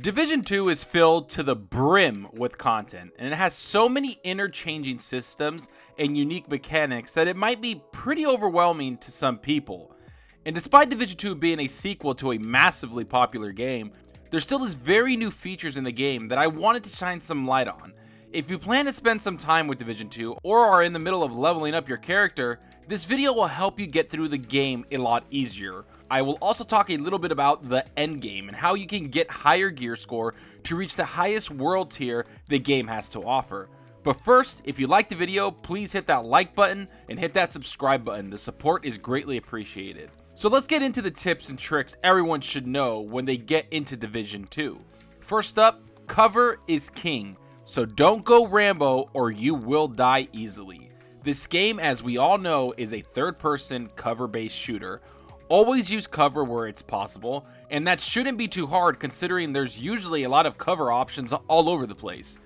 Division 2 is filled to the brim with content, and it has so many interchanging systems and unique mechanics that it might be pretty overwhelming to some people. And despite Division 2 being a sequel to a massively popular game, there still is very new features in the game that I wanted to shine some light on. If you plan to spend some time with Division 2 or are in the middle of leveling up your character, this video will help you get through the game a lot easier. I will also talk a little bit about the end game and how you can get higher gear score to reach the highest world tier the game has to offer. But first, if you liked the video, please hit that like button and hit that subscribe button. The support is greatly appreciated. So let's get into the tips and tricks everyone should know when they get into Division 2. First up, cover is king, so don't go Rambo or you will die easily. This game, as we all know, is a third person cover based shooter Always use cover where it's possible, and that shouldn't be too hard considering there's usually a lot of cover options all over the place.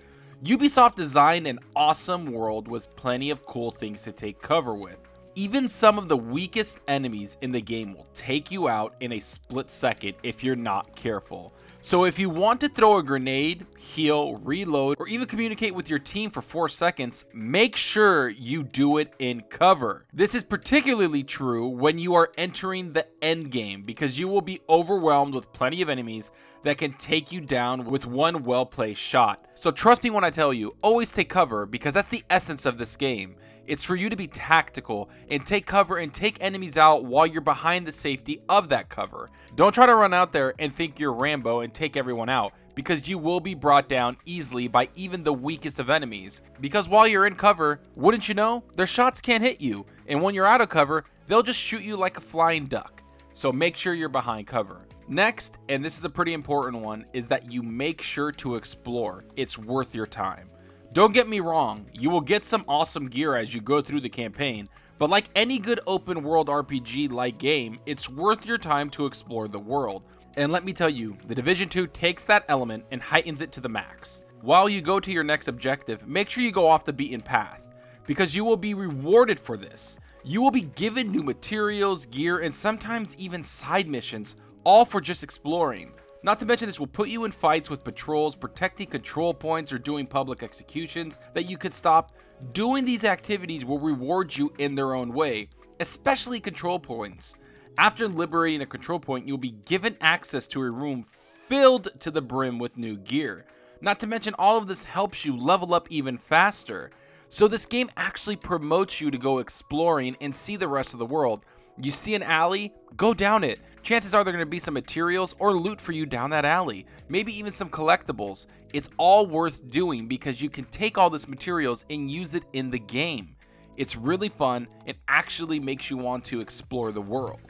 Ubisoft designed an awesome world with plenty of cool things to take cover with. Even some of the weakest enemies in the game will take you out in a split second if you're not careful. So if you want to throw a grenade, heal, reload, or even communicate with your team for 4 seconds, make sure you do it in cover. This is particularly true when you are entering the end game because you will be overwhelmed with plenty of enemies that can take you down with one well-placed shot. So trust me when I tell you, always take cover because that's the essence of this game. It's for you to be tactical and take cover and take enemies out while you're behind the safety of that cover. Don't try to run out there and think you're Rambo and take everyone out because you will be brought down easily by even the weakest of enemies. Because while you're in cover, wouldn't you know, their shots can't hit you, and when you're out of cover, they'll just shoot you like a flying duck. So make sure you're behind cover. Next, and this is a pretty important one, is that you make sure to explore. It's worth your time. Don't get me wrong, you will get some awesome gear as you go through the campaign, but like any good open world RPG like game, it's worth your time to explore the world. And let me tell you, the Division 2 takes that element and heightens it to the max. While you go to your next objective, make sure you go off the beaten path, because you will be rewarded for this. You will be given new materials, gear, and sometimes even side missions, all for just exploring. Not to mention this will put you in fights with patrols, protecting control points or doing public executions that you could stop. Doing these activities will reward you in their own way, especially control points. After liberating a control point, you'll be given access to a room filled to the brim with new gear. Not to mention all of this helps you level up even faster. So this game actually promotes you to go exploring and see the rest of the world. You see an alley, go down it chances are there going to be some materials or loot for you down that alley, maybe even some collectibles. It's all worth doing because you can take all this materials and use it in the game. It's really fun and actually makes you want to explore the world.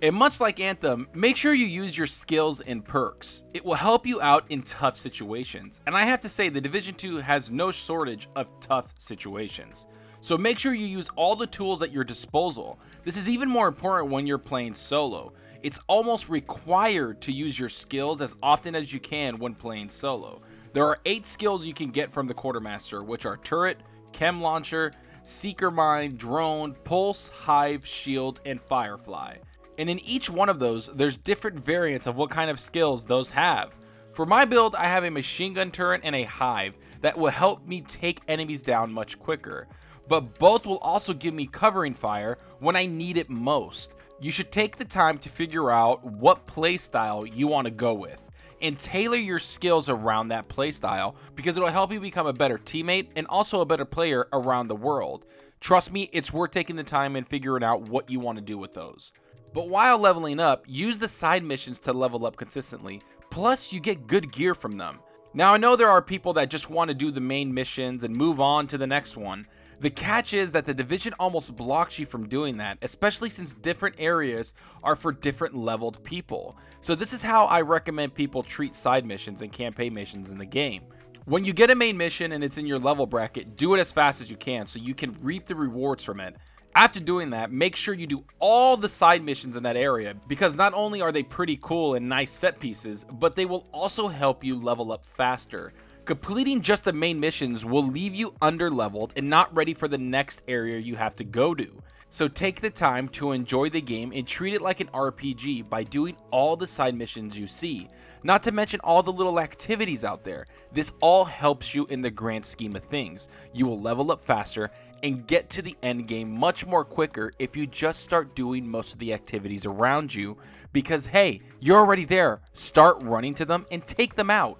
And much like Anthem, make sure you use your skills and perks. It will help you out in tough situations. And I have to say, the Division 2 has no shortage of tough situations. So make sure you use all the tools at your disposal. This is even more important when you're playing solo. It's almost required to use your skills as often as you can when playing solo. There are 8 skills you can get from the Quartermaster, which are Turret, Chem Launcher, Seeker Mine, Drone, Pulse, Hive, Shield, and Firefly. And in each one of those, there's different variants of what kind of skills those have. For my build, I have a machine gun turret and a hive that will help me take enemies down much quicker. But both will also give me covering fire when I need it most you should take the time to figure out what playstyle you want to go with and tailor your skills around that playstyle because it'll help you become a better teammate and also a better player around the world. Trust me, it's worth taking the time and figuring out what you want to do with those. But while leveling up, use the side missions to level up consistently, plus you get good gear from them. Now I know there are people that just want to do the main missions and move on to the next one, the catch is that the division almost blocks you from doing that, especially since different areas are for different leveled people. So this is how I recommend people treat side missions and campaign missions in the game. When you get a main mission and it's in your level bracket, do it as fast as you can so you can reap the rewards from it. After doing that, make sure you do all the side missions in that area because not only are they pretty cool and nice set pieces, but they will also help you level up faster. Completing just the main missions will leave you under leveled and not ready for the next area you have to go to. So take the time to enjoy the game and treat it like an RPG by doing all the side missions you see. Not to mention all the little activities out there. This all helps you in the grand scheme of things. You will level up faster and get to the end game much more quicker if you just start doing most of the activities around you because hey, you're already there. Start running to them and take them out.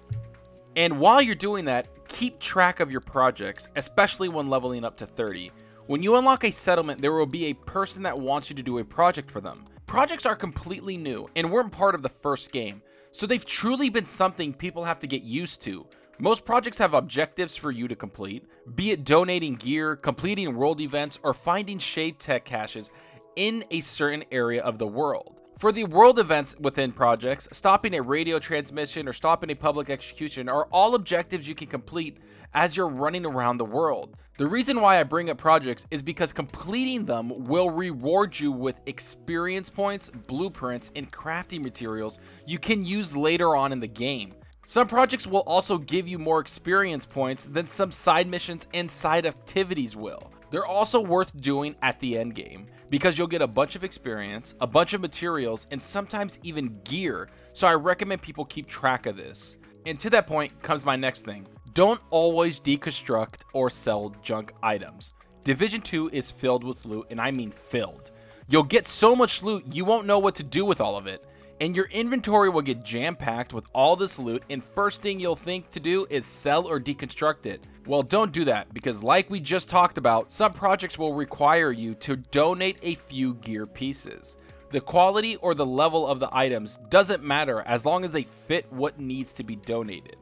And while you're doing that, keep track of your projects, especially when leveling up to 30. When you unlock a settlement, there will be a person that wants you to do a project for them. Projects are completely new and weren't part of the first game, so they've truly been something people have to get used to. Most projects have objectives for you to complete, be it donating gear, completing world events, or finding shade tech caches in a certain area of the world. For the world events within projects, stopping a radio transmission or stopping a public execution are all objectives you can complete as you're running around the world. The reason why I bring up projects is because completing them will reward you with experience points, blueprints, and crafting materials you can use later on in the game. Some projects will also give you more experience points than some side missions and side activities will. They're also worth doing at the end game because you'll get a bunch of experience, a bunch of materials, and sometimes even gear. So I recommend people keep track of this. And to that point comes my next thing. Don't always deconstruct or sell junk items. Division 2 is filled with loot, and I mean filled. You'll get so much loot, you won't know what to do with all of it and your inventory will get jam-packed with all this loot and first thing you'll think to do is sell or deconstruct it. Well, don't do that because like we just talked about, some projects will require you to donate a few gear pieces. The quality or the level of the items doesn't matter as long as they fit what needs to be donated.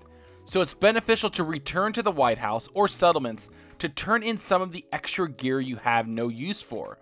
So it's beneficial to return to the White House or settlements to turn in some of the extra gear you have no use for.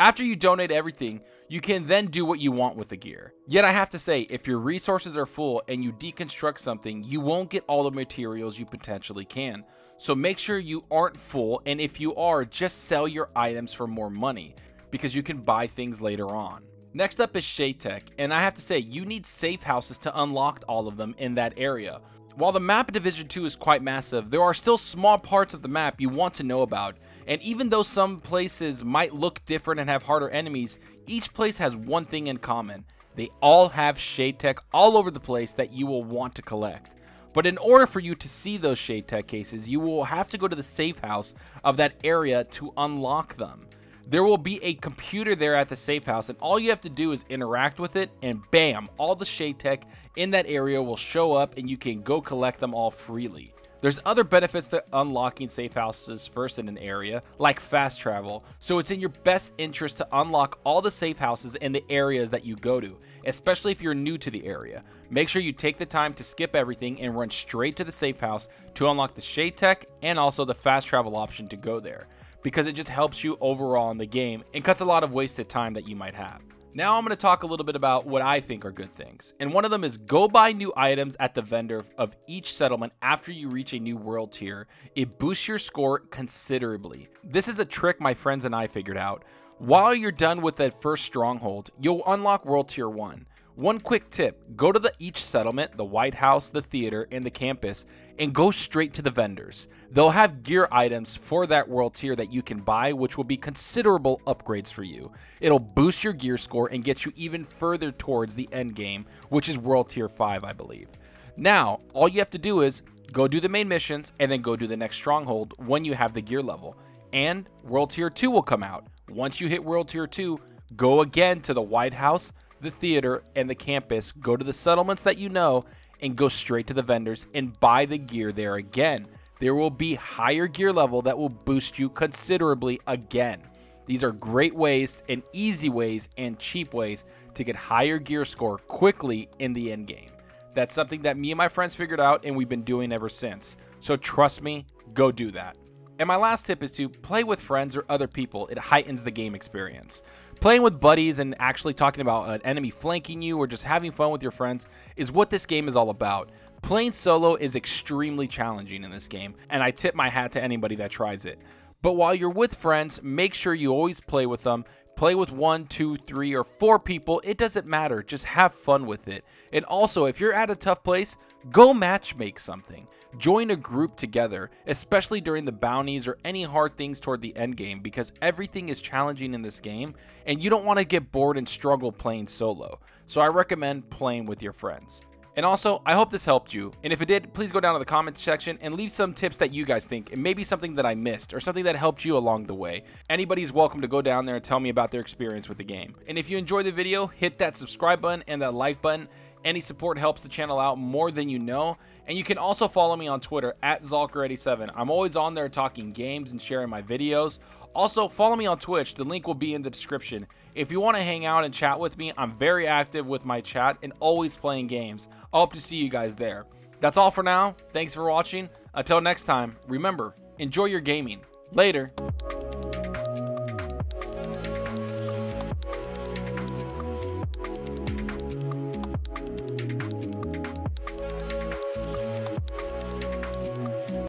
After you donate everything, you can then do what you want with the gear. Yet I have to say, if your resources are full and you deconstruct something, you won't get all the materials you potentially can. So make sure you aren't full, and if you are, just sell your items for more money, because you can buy things later on. Next up is Shade Tech, and I have to say, you need safe houses to unlock all of them in that area. While the map of Division 2 is quite massive, there are still small parts of the map you want to know about, and even though some places might look different and have harder enemies, each place has one thing in common. They all have shade tech all over the place that you will want to collect. But in order for you to see those shade tech cases, you will have to go to the safe house of that area to unlock them. There will be a computer there at the safe house, and all you have to do is interact with it, and bam, all the shade tech in that area will show up, and you can go collect them all freely. There's other benefits to unlocking safe houses first in an area, like fast travel, so it's in your best interest to unlock all the safe houses in the areas that you go to, especially if you're new to the area. Make sure you take the time to skip everything and run straight to the safe house to unlock the shade tech and also the fast travel option to go there, because it just helps you overall in the game and cuts a lot of wasted time that you might have. Now I'm going to talk a little bit about what I think are good things. And one of them is go buy new items at the vendor of each settlement after you reach a new world tier. It boosts your score considerably. This is a trick my friends and I figured out. While you're done with that first stronghold, you'll unlock world tier 1. One quick tip, go to the each settlement, the White House, the theater, and the campus, and go straight to the vendors. They'll have gear items for that world tier that you can buy, which will be considerable upgrades for you. It'll boost your gear score and get you even further towards the end game, which is world tier 5, I believe. Now, all you have to do is go do the main missions and then go do the next stronghold when you have the gear level. And world tier 2 will come out. Once you hit world tier 2, go again to the White House, the theater, and the campus, go to the settlements that you know, and go straight to the vendors and buy the gear there again. There will be higher gear level that will boost you considerably again. These are great ways and easy ways and cheap ways to get higher gear score quickly in the end game. That's something that me and my friends figured out and we've been doing ever since. So trust me, go do that. And my last tip is to play with friends or other people. It heightens the game experience. Playing with buddies and actually talking about an enemy flanking you or just having fun with your friends is what this game is all about. Playing solo is extremely challenging in this game, and I tip my hat to anybody that tries it. But while you're with friends, make sure you always play with them, Play with one, two, three, or four people. It doesn't matter. Just have fun with it. And also, if you're at a tough place, go matchmake something. Join a group together, especially during the bounties or any hard things toward the end game, because everything is challenging in this game, and you don't want to get bored and struggle playing solo. So I recommend playing with your friends. And also, I hope this helped you. And if it did, please go down to the comments section and leave some tips that you guys think, and maybe something that I missed, or something that helped you along the way. Anybody's welcome to go down there and tell me about their experience with the game. And if you enjoyed the video, hit that subscribe button and that like button. Any support helps the channel out more than you know. And you can also follow me on Twitter at Zalker87. I'm always on there talking games and sharing my videos. Also, follow me on Twitch. The link will be in the description. If you want to hang out and chat with me, I'm very active with my chat and always playing games. I hope to see you guys there. That's all for now. Thanks for watching. Until next time, remember, enjoy your gaming. Later.